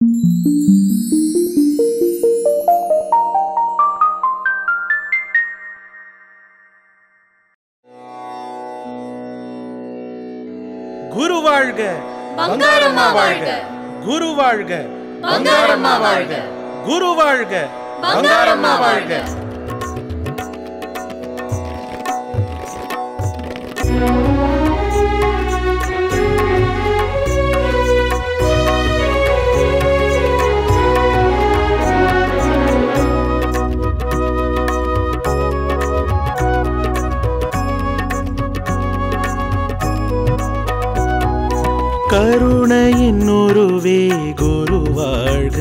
குரு வாழ்க பங்காரம்மா வாழ்க. குரு வாழ்க பங்காரம்மா வாழ்க. குரு வாழ்க பங்காரம்மா வாழ்க. கருணையின் உருவே குரு வாழ்க.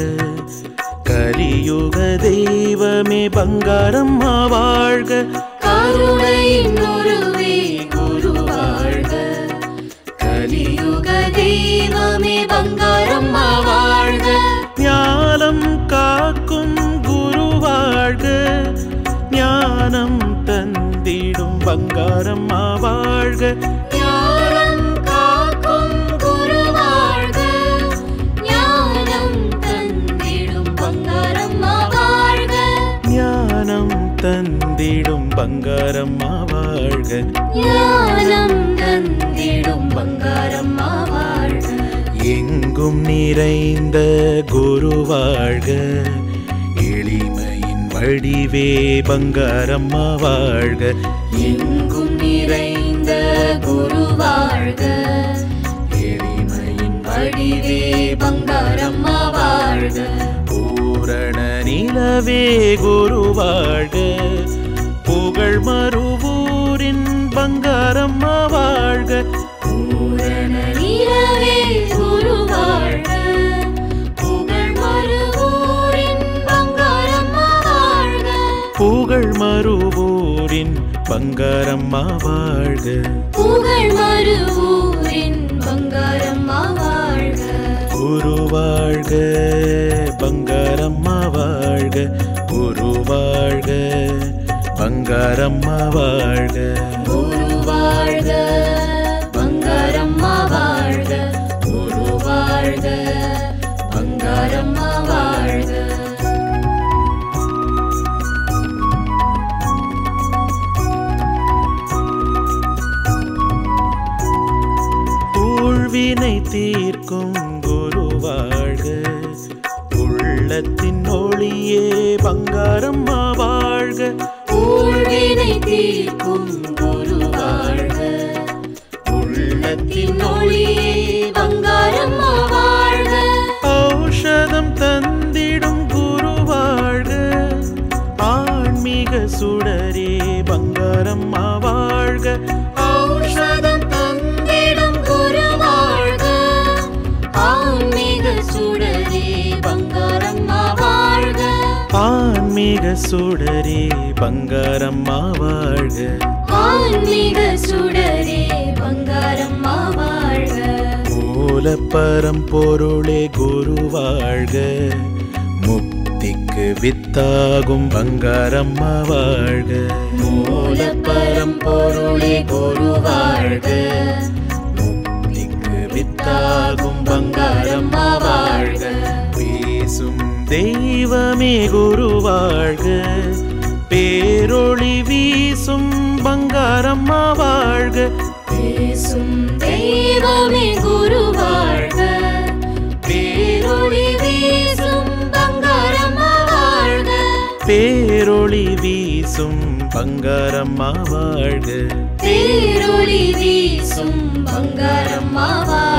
கலியுக தெய்வமே பங்காரம்மா வாழ்க கருணையின் உருவே குரு வாழ்க. கலியுக தெய்வமே பங்காரம்மா வாழ்க ஞானம் காக்கும் குரு வாழ்க. ஞானம் தந்திடும் பங்காரம்மா வாழ்க குரு வாழ்க எளிமையின் வடிவே பங்காரம்மா வாழ்க. எங்கும் நிறைந்த குரு வாழ்க எளிமையின் வடிவே பங்காரம்மா வாழ்க. பூரண நிலவே குரு வாழ்க புகழ் மறுவூரின் பங்காரம்மா பங்காரம்மா வாழ்க. புகழ் மறுவூரின் பங்காரம்மா வாழ்க. குரு வாழ்க பங்காரம்மா வாழ்க. குரு வாழ்க பங்காரம்மா வாழ்க குரு வாழ்க. தீர்க்கும் குரு வாழ்க. உள்ளத்தின் ஒளியே பங்காரம்மா வாழ்க. ஊழ்வினை தீர்க்கும் குரு வாழ்க. உள்ளத்தின் ஒளியே ஆன்மீக சுடரே பங்காரம்மா வாழ்க. ஆன்மீக சுடரே பங்காரம்மா வாழ்க. மூலப்பரம் பொருளே குரு வாழ்க. முக்திக்கு வித்தாகும் பங்காரம்மா வாழ்க. மூலப்பரம் பொருளே குரு வாழ்க. முக்திக்கு வித்தாகும் தெய்வமே குரு வாழ்க. பேரொளி வீசும் பங்காரம்மா வாழ்க. பேசும் தெய்வமே குரு வாழ்க. பேரொளி வீசும் பங்காரம்மா வாழ்க. பேரொளி வீசும் பங்காரம்மா வாழ்க. பேரொளி வீசும் பங்காரம்மா வாழ்க.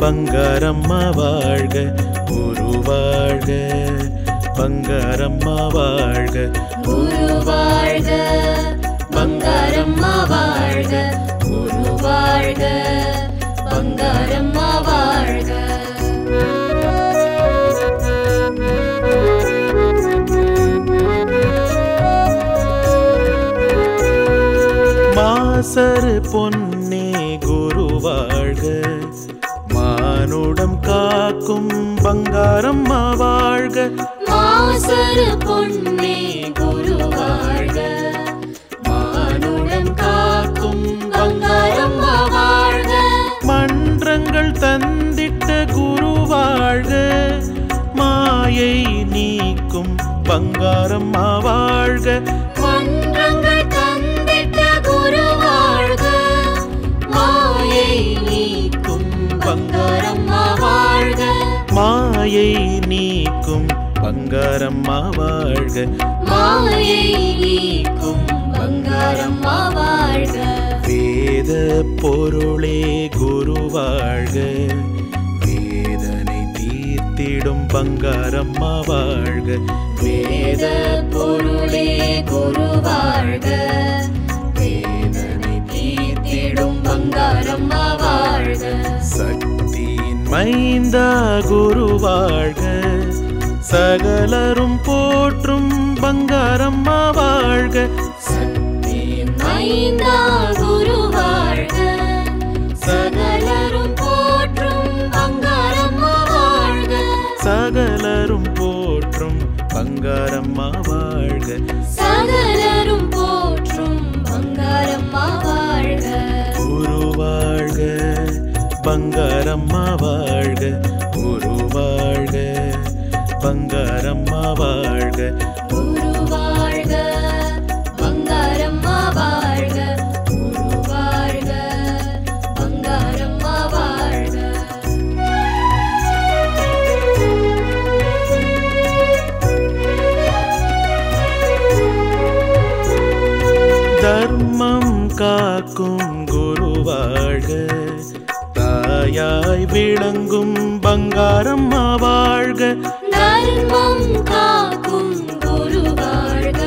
பங்காரம்மா வாழ்க குரு வாழ்க. பங்காரம்மா வாழ்க குரு வாழ்க. பங்காரம்மா வாழ்க குரு வாழ்க. பங்காரம்மா வாழ்க. மாசரு பொன் பங்காரம் வாழ்க. மாசரு பொன்னே குரு வாழ்க. மானுடன் காக்கும் பங்காரம் வாழ்க. மன்றங்கள் தந்திட்ட குரு வாழ்க. மாயை நீக்கும் பங்காரம் வாழ்க. மன்ற மாயை நீக்கும் பங்காரம்மா வாழ்க. மாயை நீக்கும் பங்காரம்மா வாழ்க. வேத பொருளே குரு வாழ்க. வேதனை தீர்த்திடும் பங்காரம்மா வாழ்க. வேத பொருளே குரு வாழ்க. வேதனை தீர்த்திடும் சக்தியின் மைந்தா குரு வாழ்க. சகலரும் போற்றும் பங்காரம்மா வாழ்க. சக்தியின் மைந்தா குரு வாழ்க. சகலரும் போற்றும் பங்காரம்மா வாழ்க. சகலரும் போற்றும் பங்காரம்மா வாழ்க. சகலரும் போற்றும் பங்காரம்மா வாழ்க. குரு வாழ்க. பங்காரம்மா வாழ்க குரு வாழ்க. பங்காரம்மா வாழ்க. குரு வாழ்க பங்காரம்மா வாழ்க. குரு வாழ்க பங்காரம்மா வாழ்க. தர்மம் காக்கும் பங்காரம்மா வாழ்க. தர்மம் காக்கும் குரு வாழ்க.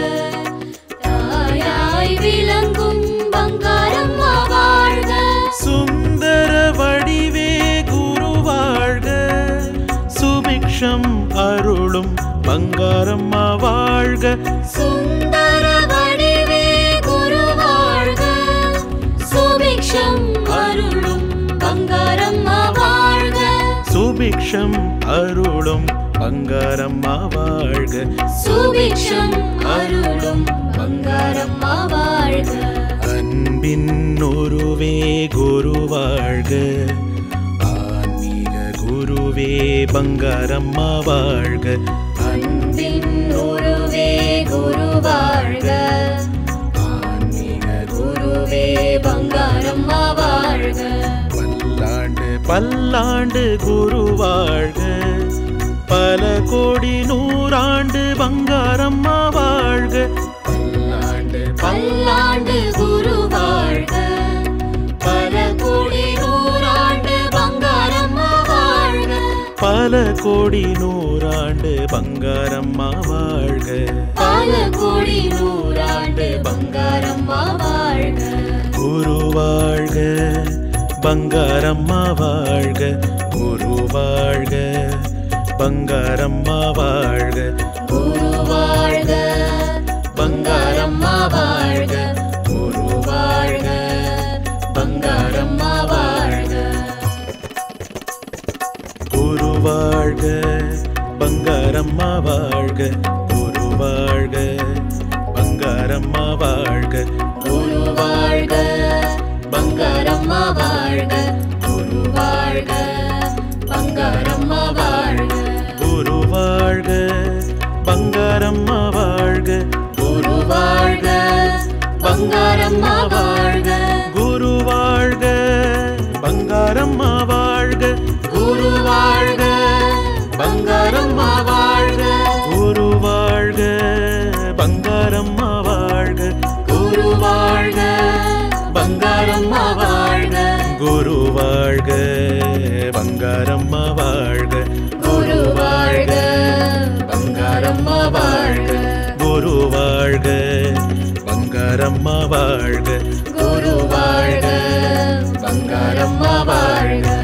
தாயாய் விளங்கும் பங்காரம்மா வாழ்க. சுந்தர வடிவே குரு வாழ்க. சுபிக்ஷம் அருளும் பங்காரம்மா வாழ்க. சுந்தர சுபிக்ஷம் அருளும் பங்காரம்மா வாழ்க. சுபிக்ஷம் அருளும் பங்காரம்மா வாழ்க. அன்பின் உருவே குரு வாழ்க. ஆன்மீக குருவே பங்காரம்மா வாழ்க. அன்பின் உருவே குரு வாழ்க. ஆன்மீக குருவே பங்காரம்மா வாழ்க. பல்லாண்டு பல்லாண்டு குரு வாழ்க பல கோடி நூறாண்டு பங்காரம்மா வாழ்க. பல்லாண்டு பல்லாண்டு குரு வாழ்க பல கோடி நூறாண்டு பங்காரம்மா வாழ்க. பல கோடி நூறாண்டு பங்காரம்மா வாழ்க. பல கோடி நூறாண்டு பங்காரம்மா வாழ்க. குரு வாழ்க பங்காரம்மா வாழ்க குரு வாழ்க. பங்காரம்மா வாழ்க. குரு வாழ்க பங்காரம்மா வாழ்க. Angaran Baba பங்காரம்மா வாழ்க. குரு வாழ்க. பங்காரம்மா வாழ்க.